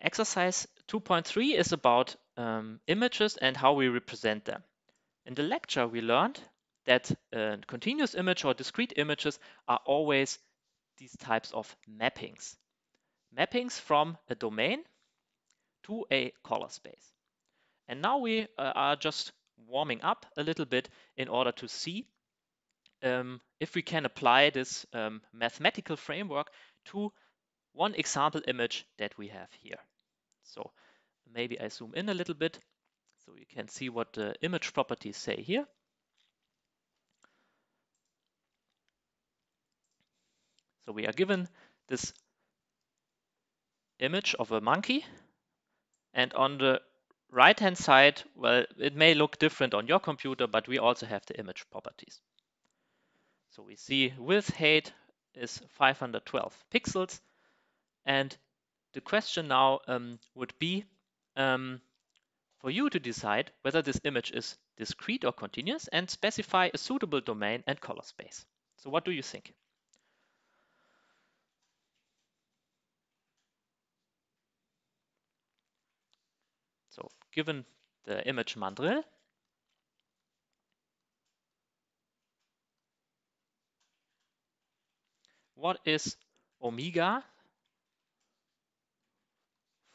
exercise 2.3 is about um, images and how we represent them. In the lecture, we learned that uh, continuous image or discrete images are always these types of mappings. Mappings from a domain to a color space. And now we uh, are just warming up a little bit in order to see um, if we can apply this um, mathematical framework to one example image that we have here. So maybe I zoom in a little bit so you can see what the image properties say here. So we are given this image of a monkey and on the right hand side, well, it may look different on your computer, but we also have the image properties. So we see width height is 512 pixels. And the question now um, would be um, for you to decide whether this image is discrete or continuous and specify a suitable domain and color space. So what do you think? So given the image mandrill, what is omega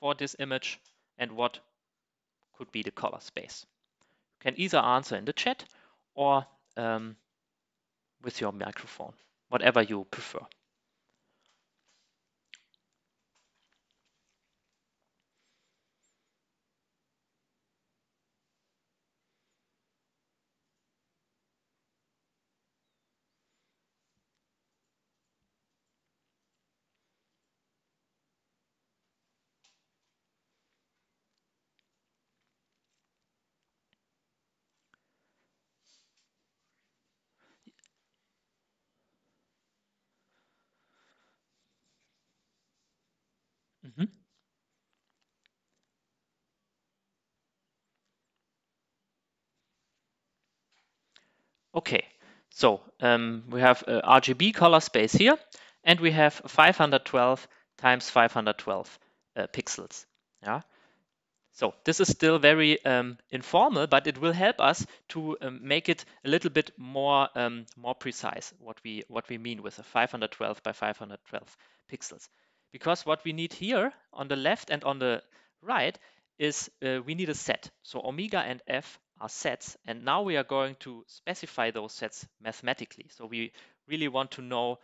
for this image and what could be the color space? You can either answer in the chat or um, with your microphone, whatever you prefer. Mm -hmm. Okay, so um, we have a RGB color space here, and we have 512 times 512 uh, pixels. Yeah. So this is still very um, informal, but it will help us to um, make it a little bit more um, more precise what we what we mean with a 512 by 512 pixels. Because what we need here on the left and on the right is uh, we need a set. So omega and f are sets. And now we are going to specify those sets mathematically. So we really want to know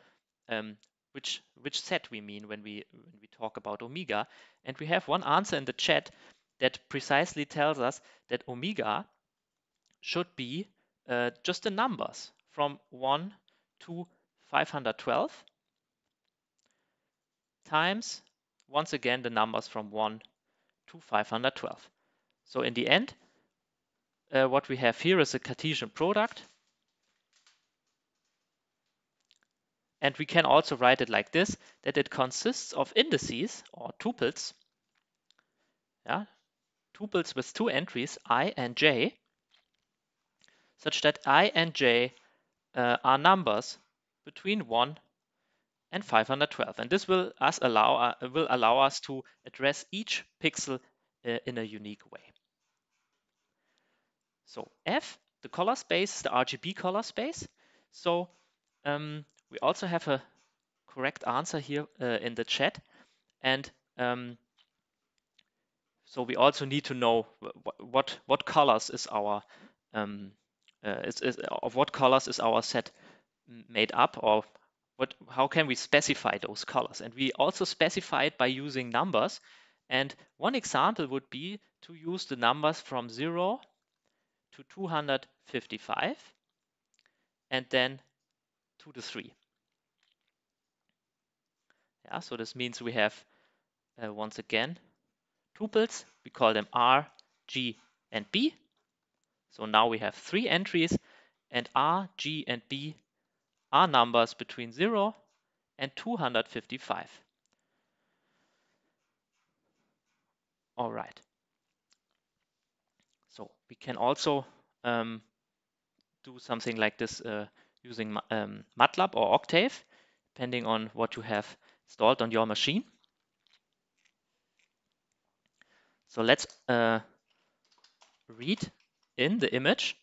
um, which, which set we mean when we, when we talk about omega. And we have one answer in the chat that precisely tells us that omega should be uh, just the numbers from 1 to 512 times, once again, the numbers from 1 to 512. So in the end, uh, what we have here is a Cartesian product. And we can also write it like this, that it consists of indices or tuples, yeah, tuples with two entries, i and j, such that i and j uh, are numbers between 1 and 512. And this will us allow uh, will allow us to address each pixel uh, in a unique way. So F, the color space, is the RGB color space. So um, we also have a correct answer here uh, in the chat. And um, so we also need to know what what colors is our um, uh, is, is, of what colors is our set made up or what, how can we specify those colors? And we also specify it by using numbers. And one example would be to use the numbers from 0 to 255 and then two to the 3. Yeah, so this means we have, uh, once again, tuples. We call them R, G, and B. So now we have three entries, and R, G, and B are numbers between 0 and 255. All right. We can also um, do something like this uh, using um, MATLAB or Octave, depending on what you have installed on your machine. So let's uh, read in the image.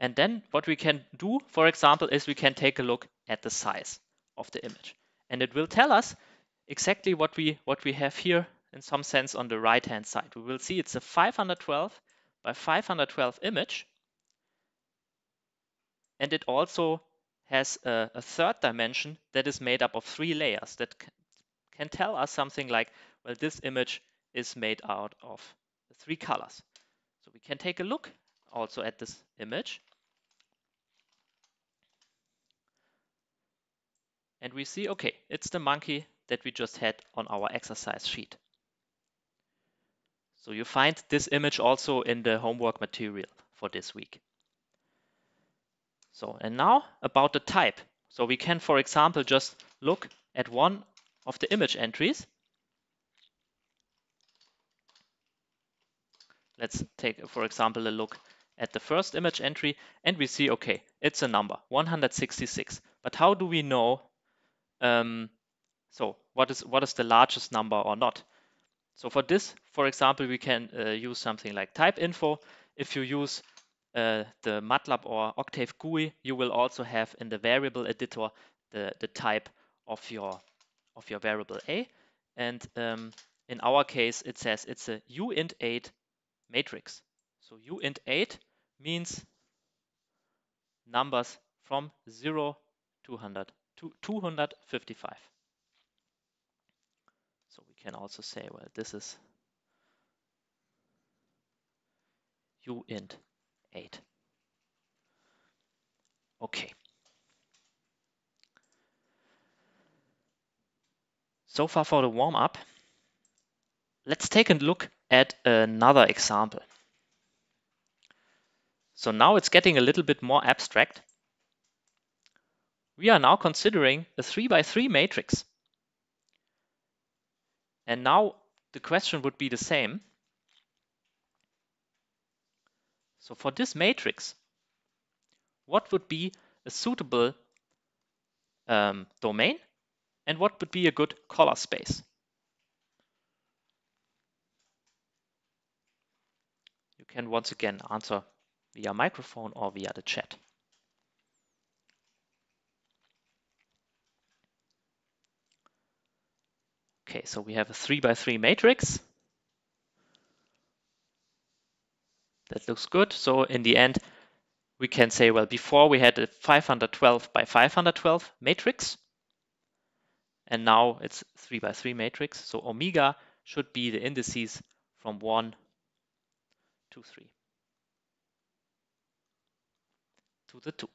And then what we can do, for example, is we can take a look at the size of the image. And it will tell us exactly what we, what we have here in some sense on the right hand side. We will see it's a 512 by 512 image. And it also has a, a third dimension that is made up of three layers that can tell us something like, well, this image is made out of three colors. So we can take a look also at this image. And we see, okay, it's the monkey that we just had on our exercise sheet. So you find this image also in the homework material for this week. So, and now about the type. So we can, for example, just look at one of the image entries. Let's take, for example, a look at the first image entry and we see, okay, it's a number, 166. But how do we know, um, so what is, what is the largest number or not? So for this, for example, we can uh, use something like type info. If you use uh, the MATLAB or Octave GUI, you will also have in the variable editor the, the type of your of your variable a. And um, in our case, it says it's a uint8 matrix. So uint8 means numbers from 0 to 100 to 255. Can also say, well, this is uint8. Okay. So far for the warm-up. Let's take a look at another example. So now it's getting a little bit more abstract. We are now considering a 3 by 3 matrix. And now the question would be the same. So for this matrix, what would be a suitable um, domain and what would be a good color space? You can once again answer via microphone or via the chat. Okay, so we have a three by three matrix. That looks good. So in the end, we can say, well, before we had a 512 by 512 matrix. And now it's 3 by 3 matrix. So omega should be the indices from 1 to 3 to the 2.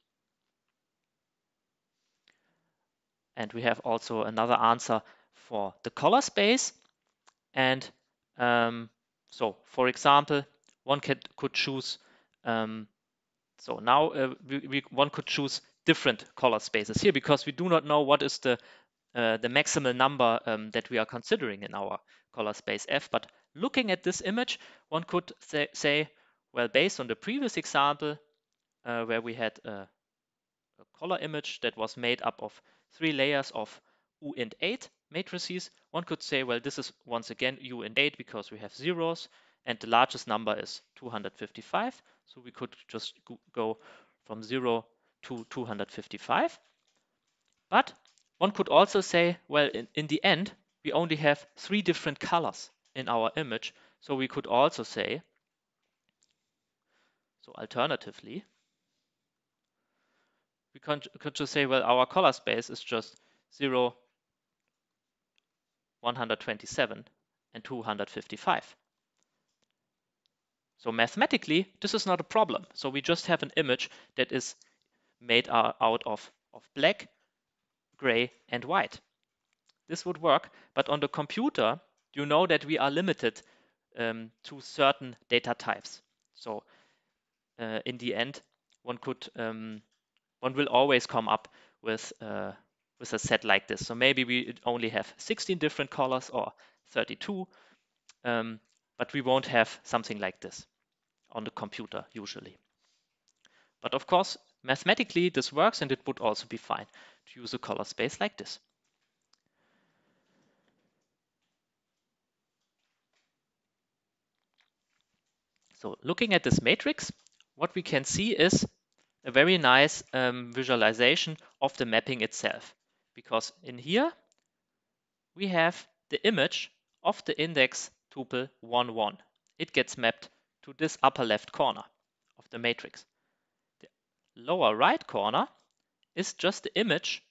And we have also another answer for the color space. And um, so, for example, one could, could choose, um, so now uh, we, we, one could choose different color spaces here because we do not know what is the uh, the maximal number um, that we are considering in our color space F. But looking at this image, one could say, say well, based on the previous example, uh, where we had a, a, color image that was made up of three layers of uint8 matrices, one could say, well, this is once again uint8 because we have zeros, and the largest number is 255. So we could just go from 0 to 255. But one could also say, well, in, in the end, we only have three different colors in our image. So we could also say, so alternatively, we could just say, well, our color space is just 0, 127, and 255. So mathematically, this is not a problem. So we just have an image that is made out of, of black, gray, and white. This would work, but on the computer, you know that we are limited um, to certain data types. So uh, in the end, one could um, one will always come up with uh, with a set like this. So maybe we only have 16 different colors or 32, um, but we won't have something like this on the computer usually. But of course, mathematically this works and it would also be fine to use a color space like this. So looking at this matrix, what we can see is a very nice um, visualization of the mapping itself. Because in here, we have the image of the index tuple 1, 1. It gets mapped to this upper left corner of the matrix. The lower right corner is just the image,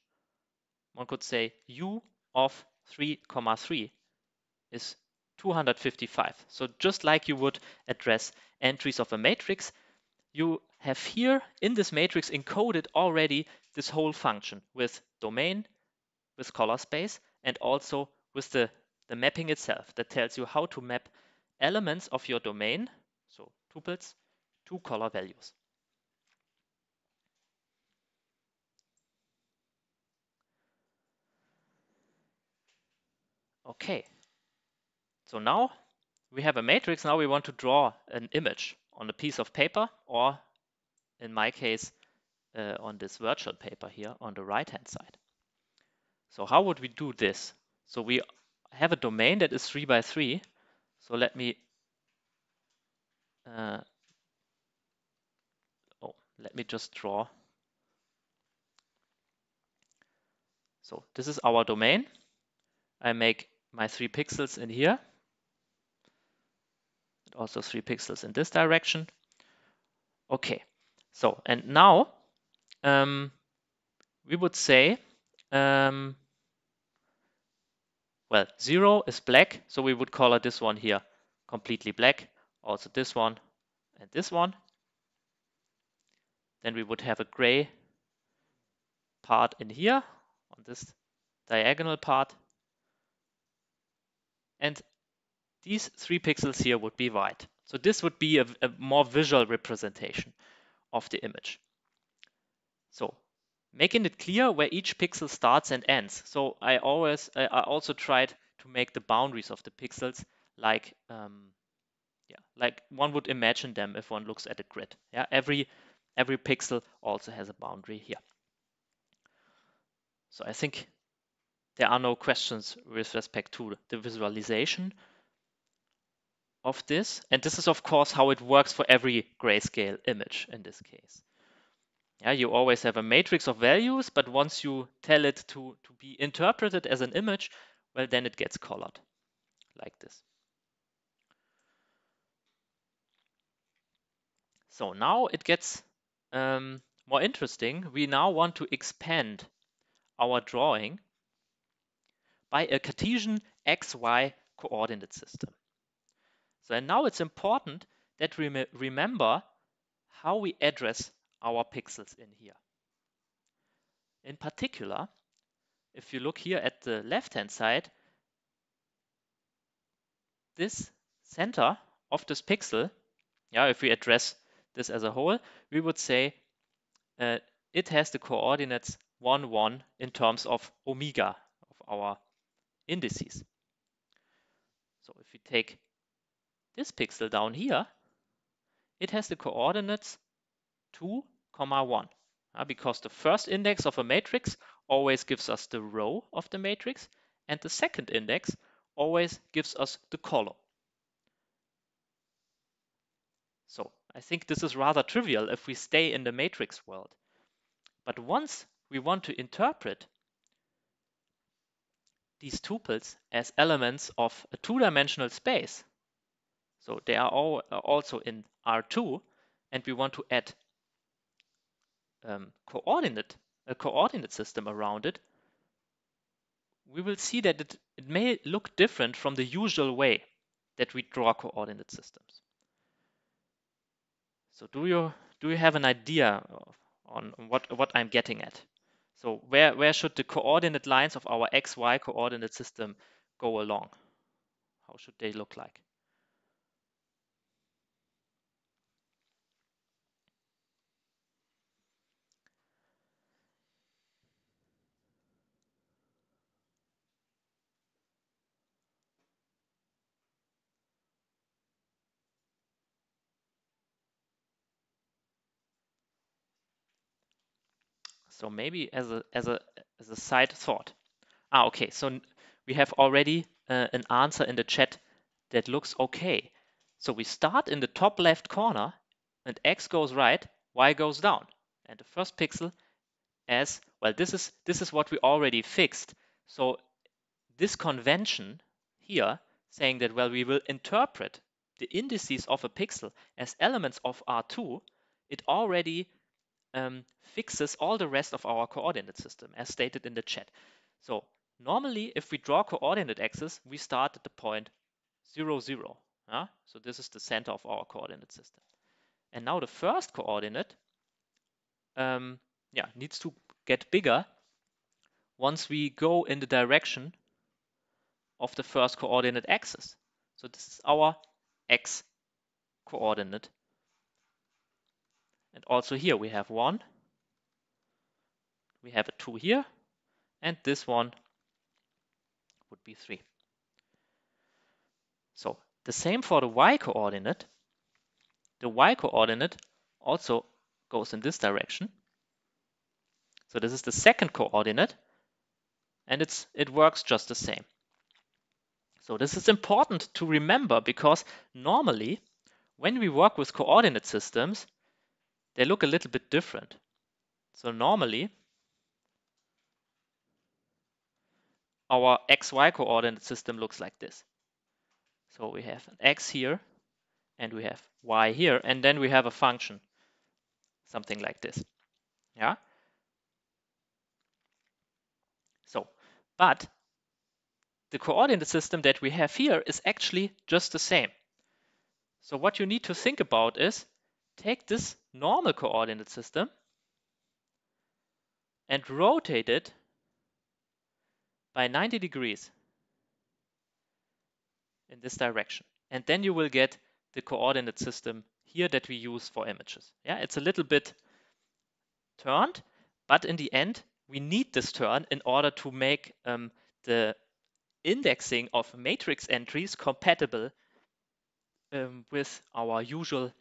one could say u of 3, comma 3 is 255. So just like you would address entries of a matrix, you have here in this matrix encoded already this whole function with domain, with color space, and also with the, the mapping itself that tells you how to map elements of your domain, so tuples, to color values. Okay, so now we have a matrix. Now we want to draw an image on a piece of paper or in my case uh, on this virtual paper here on the right hand side. So how would we do this? So we have a domain that is 3 by 3. So let me uh, oh, let me just draw. So this is our domain. I make my three pixels in here. And Also three pixels in this direction. Okay, so and now um, we would say um, well, zero is black, so we would color this one here completely black. Also this one and this one. Then we would have a gray part in here on this diagonal part. And these three pixels here would be white. So this would be a, a more visual representation of the image. So making it clear where each pixel starts and ends. So I always, I also tried to make the boundaries of the pixels like, um, yeah, like one would imagine them if one looks at a grid. Yeah, every every pixel also has a boundary here. So I think there are no questions with respect to the visualization of this. And this is, of course, how it works for every grayscale image in this case. Yeah, you always have a matrix of values, but once you tell it to, to be interpreted as an image, well, then it gets colored like this. So now it gets um, more interesting. We now want to expand our drawing by a Cartesian XY coordinate system. So and now it's important that we remember how we address our pixels in here. In particular, if you look here at the left-hand side, this center of this pixel, yeah, if we address this as a whole, we would say uh, it has the coordinates 1, 1 in terms of omega of our indices. So if we take this pixel down here, it has the coordinates 2, comma 1. Uh, because the first index of a matrix always gives us the row of the matrix, and the second index always gives us the column. So I think this is rather trivial if we stay in the matrix world. But once we want to interpret these tuples as elements of a two-dimensional space, so they are all also in R2, and we want to add um, coordinate a coordinate system around it, we will see that it, it may look different from the usual way that we draw coordinate systems. So do you do you have an idea on what what I'm getting at? So where where should the coordinate lines of our xy coordinate system go along? How should they look like? So maybe as a as a as a side thought. Ah, okay. So we have already uh, an answer in the chat that looks okay. So we start in the top left corner and x goes right, y goes down. And the first pixel as, well, this is, this is what we already fixed. So this convention here saying that, well, we will interpret the indices of a pixel as elements of R2, it already um, fixes all the rest of our coordinate system as stated in the chat. So normally, if we draw coordinate axis, we start at the point 0, 0. Yeah? So this is the center of our coordinate system. And now the first coordinate um, yeah, needs to get bigger once we go in the direction of the first coordinate axis. So this is our x coordinate. And also here we have 1, we have a 2 here, and this one would be 3. So the same for the y coordinate. The y coordinate also goes in this direction. So this is the second coordinate, and it's it works just the same. So this is important to remember because normally when we work with coordinate systems, they look a little bit different. So normally our xy coordinate system looks like this. So we have an x here and we have y here and then we have a function something like this. Yeah. So, but the coordinate system that we have here is actually just the same. So what you need to think about is take this normal coordinate system and rotate it by 90 degrees in this direction. And then you will get the coordinate system here that we use for images. Yeah, it's a little bit turned, but in the end, we need this turn in order to make um, the indexing of matrix entries compatible um, with our usual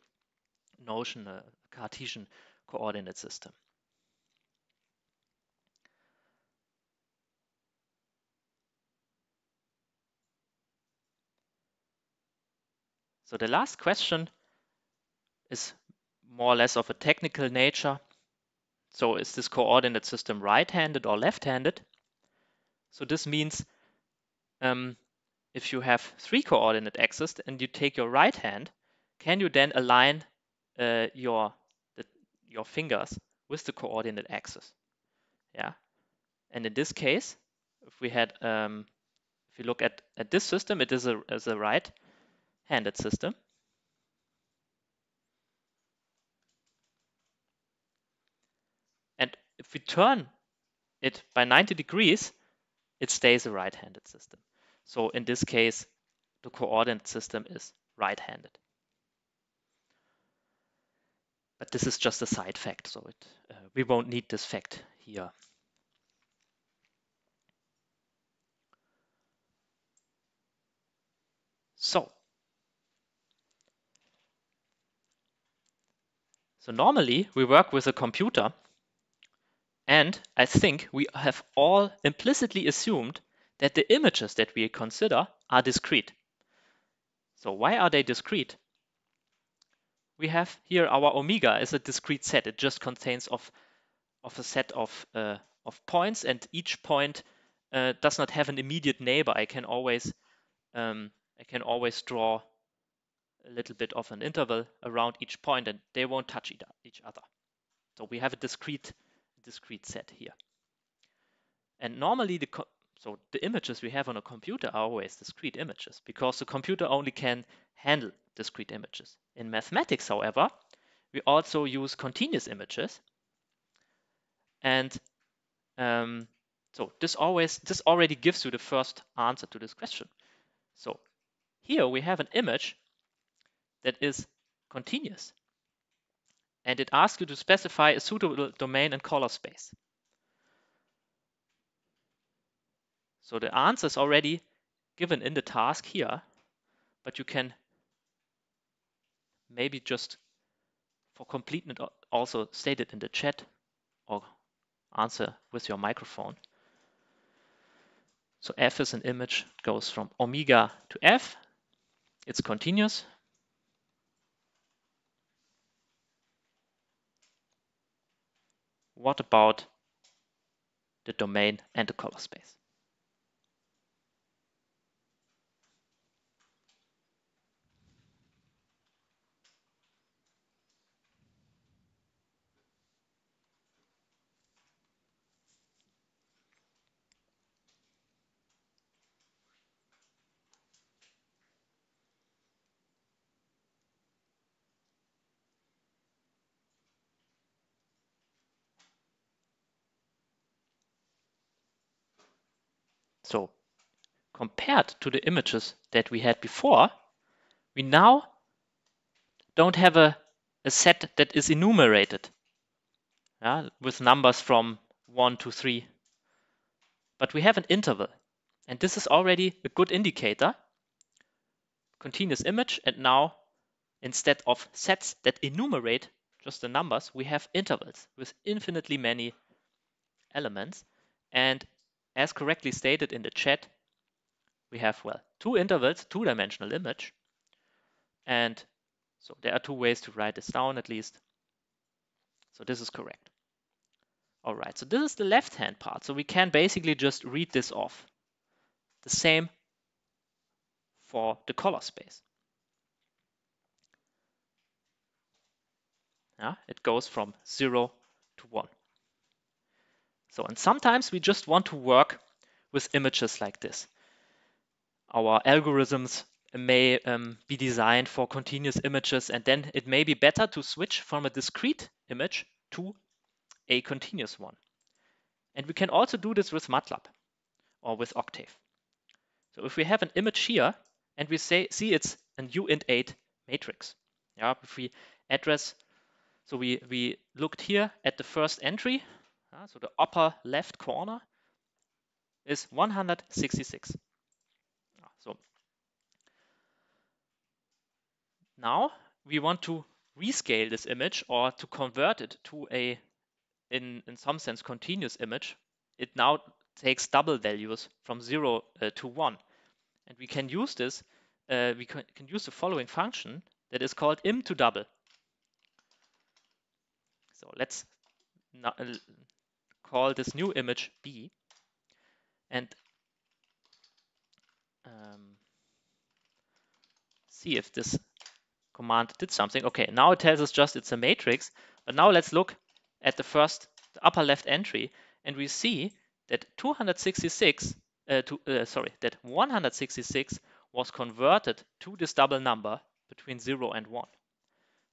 notion, uh, Cartesian coordinate system. So the last question is more or less of a technical nature. So is this coordinate system right-handed or left-handed? So this means um, if you have three coordinate axes and you take your right hand, can you then align uh, your your fingers with the coordinate axis? Yeah, and in this case, if we had um, if you look at at this system, it is a is a right-handed system. And if we turn it by 90 degrees, it stays a right-handed system. So in this case, the coordinate system is right-handed. But this is just a side fact, so it, uh, we won't need this fact here. So, so normally we work with a computer and I think we have all implicitly assumed that the images that we consider are discrete. So why are they discrete? We have here our omega is a discrete set. It just contains of, of a set of, uh, of points and each point uh, does not have an immediate neighbor. I can always um, I can always draw a little bit of an interval around each point and they won't touch each other. So we have a discrete discrete set here. And normally the so the images we have on a computer are always discrete images because the computer only can handle discrete images. In mathematics, however, we also use continuous images. And um, so this always this already gives you the first answer to this question. So here we have an image that is continuous. And it asks you to specify a suitable domain and color space. So the answer is already given in the task here, but you can maybe just for completeness uh, also state it in the chat or answer with your microphone. So F is an image, goes from omega to F. It's continuous. What about the domain and the color space? Compared to the images that we had before, we now don't have a, a set that is enumerated with numbers from 1 to 3, but we have an interval. And this is already a good indicator. Continuous image, and now instead of sets that enumerate just the numbers, we have intervals with infinitely many elements. And as correctly stated in the chat, we have, well, two intervals, two-dimensional image. And so there are two ways to write this down at least. So this is correct. All right, so this is the left-hand part. So we can basically just read this off. The same for the color space. Yeah, it goes from 0 to 1. So, and sometimes we just want to work with images like this. Our algorithms may um, be designed for continuous images, and then it may be better to switch from a discrete image to a continuous one. And we can also do this with MATLAB or with Octave. So if we have an image here and we say see it's an uint8 matrix, yeah, if we address, so we, we looked here at the first entry, uh, so the upper left corner is 166. So now we want to rescale this image or to convert it to a, in, in some sense, continuous image. It now takes double values from 0 uh, to 1. And we can use this, uh, we can, can use the following function that is called im to double. So let's uh, call this new image B and um, see if this command did something. Okay, now it tells us just it's a matrix, but now let's look at the first, the upper left entry, and we see that 266, uh, to, uh, sorry, that 166 was converted to this double number between 0 and 1.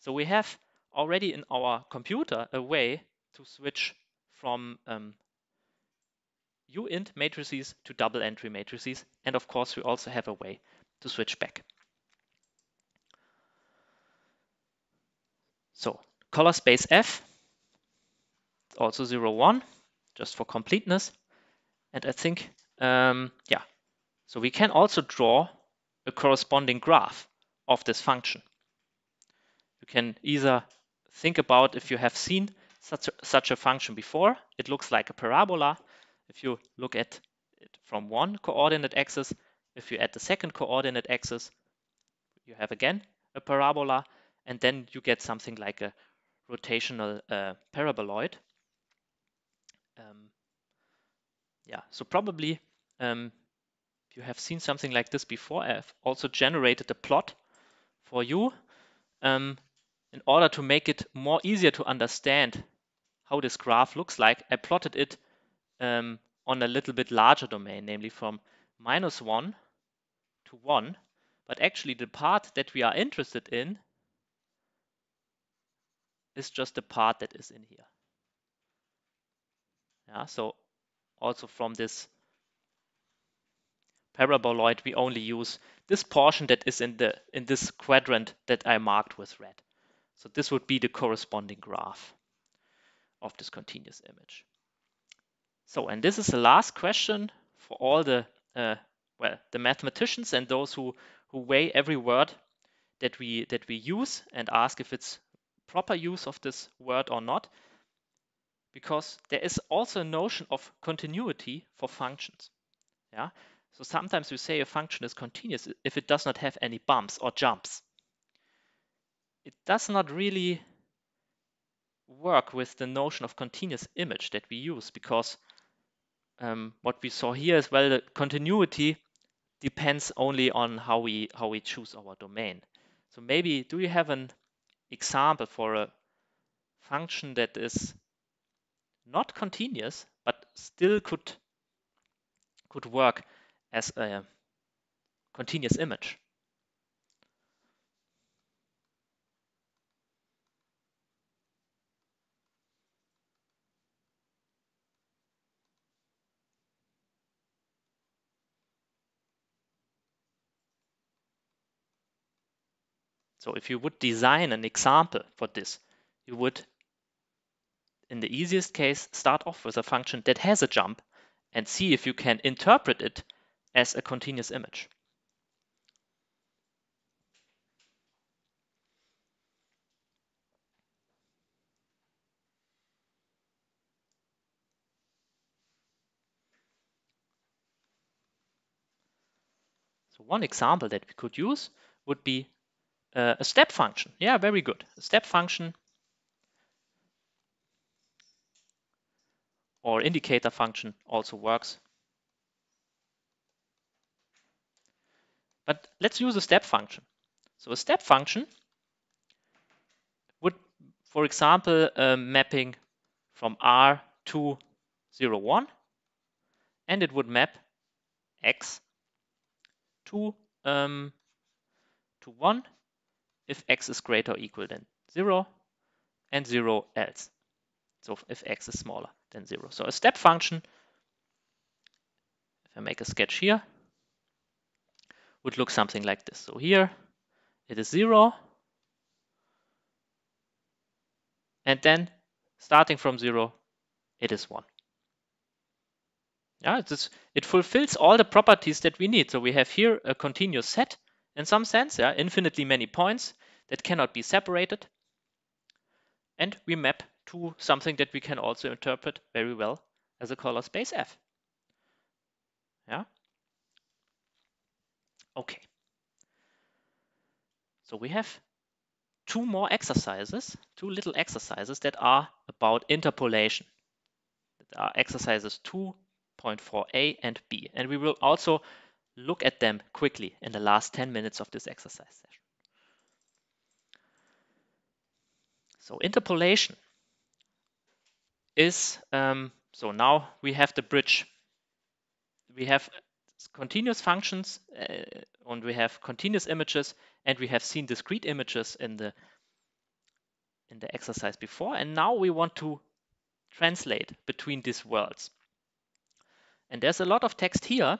So we have already in our computer a way to switch from um, uint matrices to double entry matrices. And of course, we also have a way to switch back. So color space F, also 0, 1, just for completeness. And I think, um, yeah, so we can also draw a corresponding graph of this function. You can either think about if you have seen such a, such a function before. It looks like a parabola. If you look at it from one coordinate axis, if you add the second coordinate axis, you have again a parabola, and then you get something like a rotational uh, paraboloid. Um, yeah, so probably um, you have seen something like this before. I've also generated a plot for you um, in order to make it more easier to understand how this graph looks like, I plotted it um, on a little bit larger domain, namely from minus 1 to 1. But actually the part that we are interested in is just the part that is in here. Yeah, so also from this paraboloid, we only use this portion that is in the in this quadrant that I marked with red. So this would be the corresponding graph of this continuous image. So, and this is the last question for all the, uh, well, the mathematicians and those who, who weigh every word that we, that we use and ask if it's proper use of this word or not, because there is also a notion of continuity for functions. Yeah. So sometimes we say a function is continuous if it does not have any bumps or jumps. It does not really work with the notion of continuous image that we use because um, what we saw here as well, the continuity depends only on how we how we choose our domain. So maybe do you have an example for a function that is not continuous but still could could work as a continuous image? So if you would design an example for this, you would, in the easiest case, start off with a function that has a jump and see if you can interpret it as a continuous image. So one example that we could use would be uh, a step function. Yeah, very good. A step function or indicator function also works. But let's use a step function. So a step function would, for example, uh, mapping from R to 0, 1, and it would map x to, um, to 1 if x is greater or equal than 0 and 0 else. So if x is smaller than 0. So a step function, if I make a sketch here, would look something like this. So here it is 0. And then starting from 0, it is 1. Yeah, it's, it fulfills all the properties that we need. So we have here a continuous set in some sense, yeah, infinitely many points that cannot be separated. And we map to something that we can also interpret very well as a color space F. Yeah. Okay. So we have two more exercises, two little exercises that are about interpolation. That are exercises 2.4a and b. And we will also look at them quickly in the last 10 minutes of this exercise session. So interpolation is, um, so now we have the bridge. We have continuous functions uh, and we have continuous images and we have seen discrete images in the in the exercise before and now we want to translate between these worlds. And there's a lot of text here,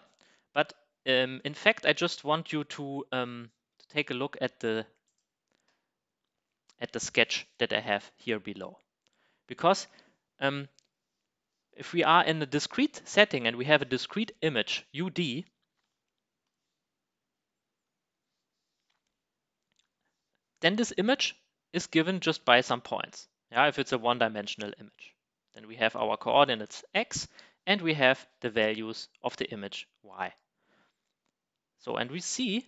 but um, in fact, I just want you to, um, to take a look at the at the sketch that I have here below. Because um, if we are in a discrete setting and we have a discrete image UD, then this image is given just by some points. Yeah, if it's a one-dimensional image. Then we have our coordinates x and we have the values of the image y. So, and we see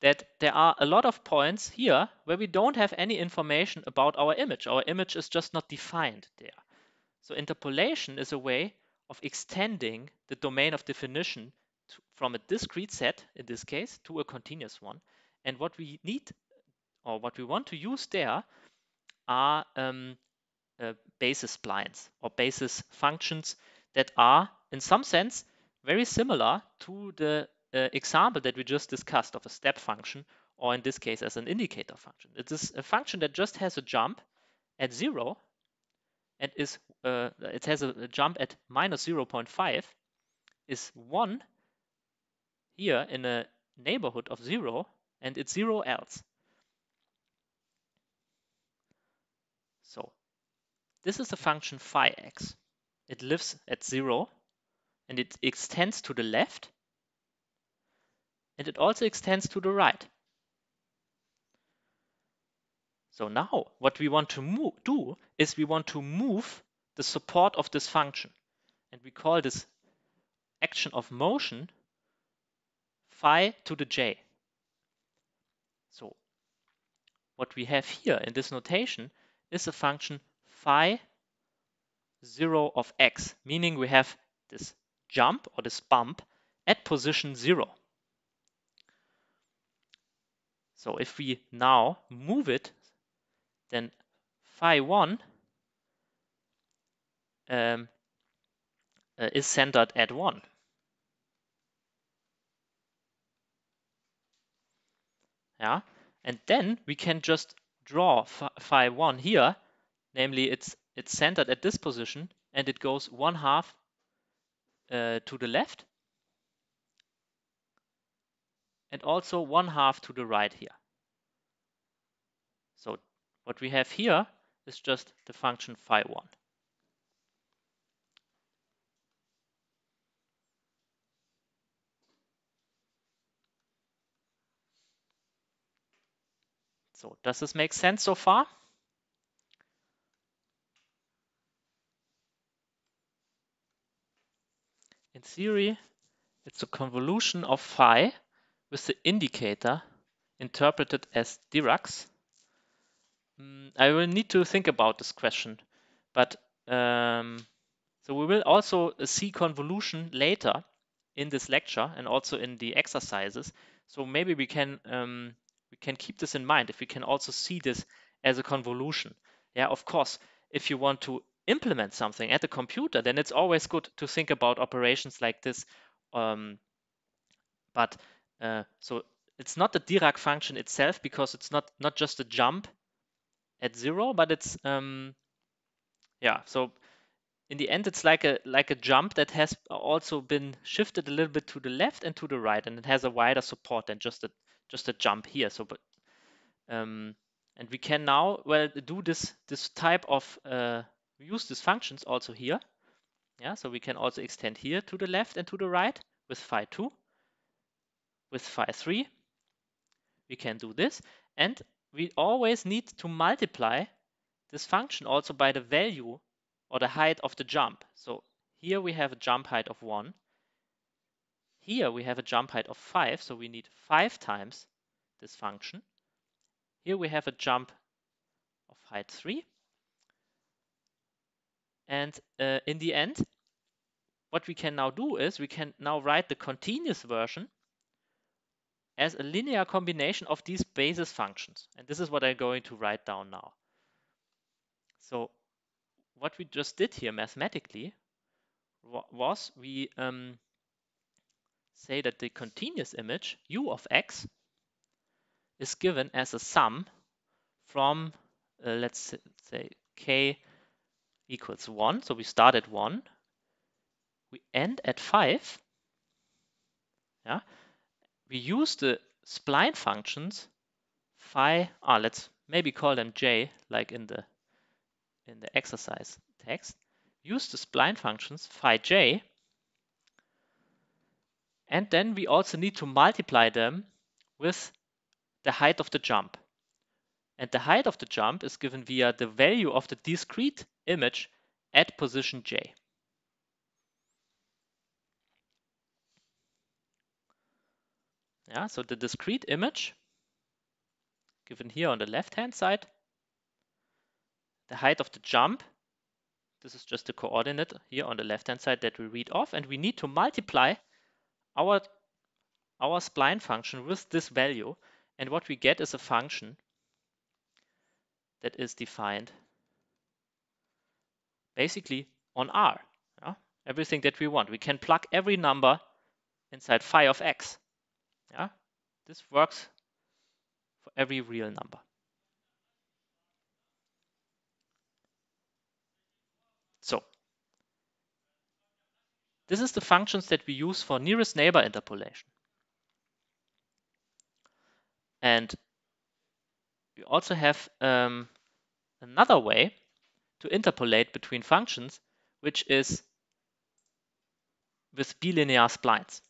that there are a lot of points here where we don't have any information about our image. Our image is just not defined there. So interpolation is a way of extending the domain of definition to, from a discrete set, in this case, to a continuous one. And what we need, or what we want to use there, are um, uh, basis splines or basis functions that are, in some sense, very similar to the uh, example that we just discussed of a step function, or in this case as an indicator function. It is a function that just has a jump at zero and is uh, it has a, a jump at minus 0.5 is 1 here in a neighborhood of 0 and it's 0 else. So this is the function phi x. It lives at 0 and it extends to the left and it also extends to the right. So now what we want to do is we want to move the support of this function. And we call this action of motion phi to the j. So what we have here in this notation is a function phi 0 of x, meaning we have this jump or this bump at position 0. So if we now move it, then phi 1 um, uh, is centered at 1. Yeah, and then we can just draw phi 1 here, namely it's it's centered at this position and it goes one half uh, to the left and also one half to the right here. So what we have here is just the function phi 1. So does this make sense so far? In theory, it's a convolution of phi with the indicator interpreted as Dirac's. Mm, I will need to think about this question, but um, so we will also see convolution later in this lecture and also in the exercises. So maybe we can um, we can keep this in mind if we can also see this as a convolution. Yeah, of course, if you want to implement something at the computer, then it's always good to think about operations like this. Um, but uh, so it's not the Dirac function itself because it's not not just a jump at zero, but it's um, yeah. So in the end, it's like a like a jump that has also been shifted a little bit to the left and to the right, and it has a wider support than just a just a jump here. So, but um, and we can now well do this this type of uh, use these functions also here. Yeah, so we can also extend here to the left and to the right with phi 2. With phi 3, we can do this. And we always need to multiply this function also by the value or the height of the jump. So here we have a jump height of 1. Here we have a jump height of 5, so we need 5 times this function. Here we have a jump of height 3. And uh, in the end, what we can now do is we can now write the continuous version as a linear combination of these basis functions. And this is what I'm going to write down now. So what we just did here mathematically was we um, say that the continuous image u of x is given as a sum from, uh, let's say, k equals 1. So we start at 1. We end at 5. Yeah. We use the spline functions phi, ah, let's maybe call them j, like in the in the exercise text. Use the spline functions phi j. And then we also need to multiply them with the height of the jump. And the height of the jump is given via the value of the discrete image at position j. Yeah, so the discrete image given here on the left hand side, the height of the jump, this is just the coordinate here on the left hand side that we read off, and we need to multiply our, our spline function with this value, and what we get is a function that is defined basically on R. Yeah? Everything that we want. We can plug every number inside phi of x. Yeah? This works for every real number. So this is the functions that we use for nearest neighbor interpolation. And we also have um, another way to interpolate between functions, which is with bilinear splines.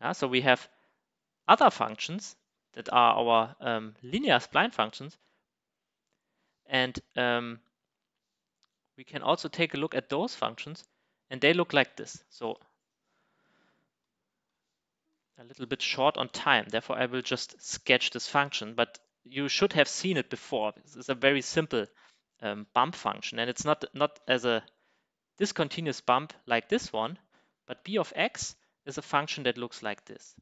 Yeah, so we have other functions that are our um, linear spline functions. And um, we can also take a look at those functions and they look like this. So a little bit short on time. Therefore, I will just sketch this function, but you should have seen it before. This is a very simple um, bump function. And it's not, not as a discontinuous bump like this one, but b of x is a function that looks like this.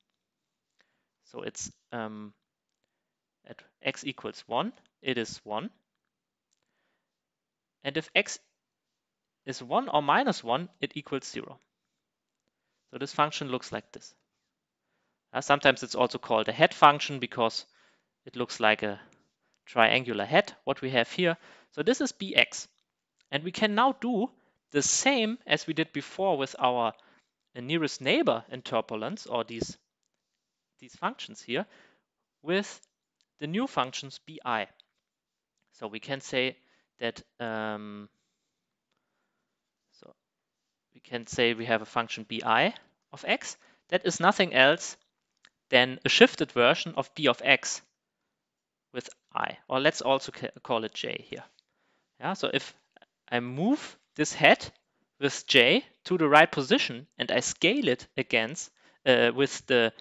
So it's um, at x equals 1, it is 1. And if x is 1 or minus 1, it equals 0. So this function looks like this. Uh, sometimes it's also called a hat function because it looks like a triangular hat, what we have here. So this is bx. And we can now do the same as we did before with our nearest neighbor interpolants or these, these functions here with the new functions bi. So we can say that um, so we can say we have a function bi of x that is nothing else than a shifted version of b of x with i, or let's also call it j here. Yeah, so if I move this hat with j to the right position and I scale it against uh, with the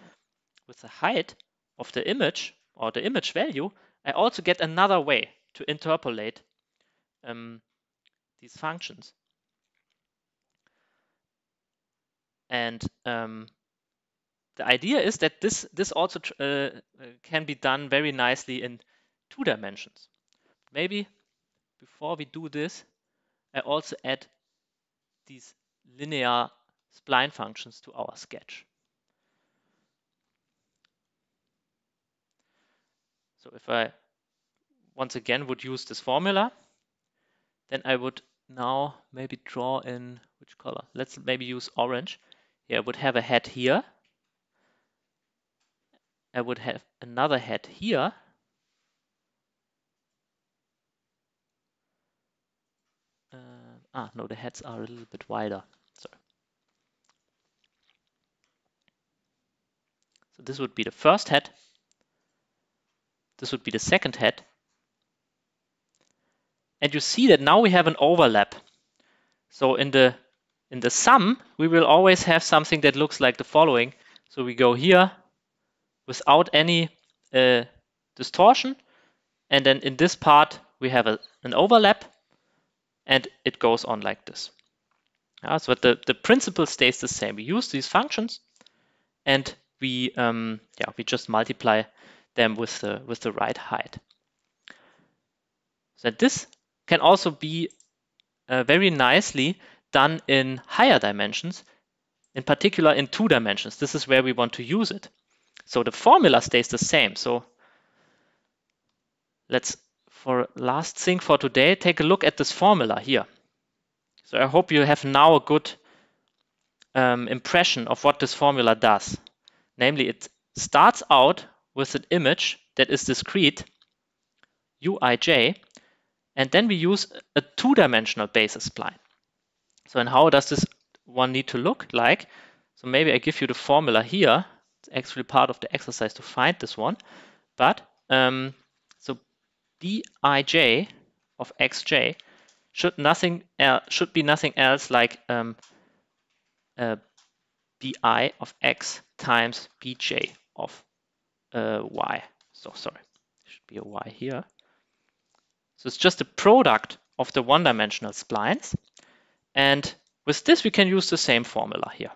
with the height of the image or the image value, I also get another way to interpolate um, these functions. And um, the idea is that this this also uh, can be done very nicely in two dimensions. Maybe before we do this, I also add these linear spline functions to our sketch. So if I once again would use this formula, then I would now maybe draw in which color? Let's maybe use orange. Here I would have a hat here. I would have another hat here. Ah, no, the hats are a little bit wider. Sorry. So this would be the first hat. This would be the second hat. And you see that now we have an overlap. So in the in the sum, we will always have something that looks like the following. So we go here without any uh, distortion. And then in this part, we have a, an overlap and it goes on like this. Yeah, so the, the principle stays the same. We use these functions and we um, yeah we just multiply them with the with the right height. So this can also be uh, very nicely done in higher dimensions, in particular in two dimensions. This is where we want to use it. So the formula stays the same. So let's, for last thing for today, take a look at this formula here. So I hope you have now a good um, impression of what this formula does. Namely, it starts out with an image that is discrete, uij, and then we use a two-dimensional basis spline. So and how does this one need to look like? So maybe I give you the formula here. It's actually part of the exercise to find this one. But um, bij of xj should nothing should be nothing else like um, uh, bi of x times bj of uh, y. So sorry, should be a y here. So it's just a product of the one-dimensional splines. And with this, we can use the same formula here.